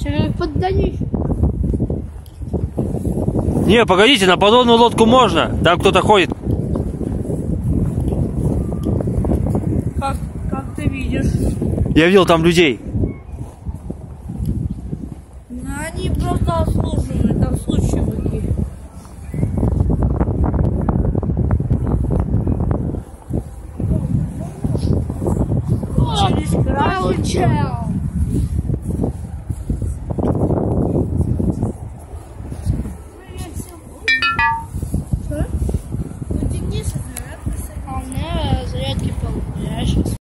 Че, поддаюсь? Не, погодите, на подводную лодку можно. Там кто-то ходит. Как, как ты видишь? Я видел там людей. Ну, они просто обслуживают, Mojo.